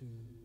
to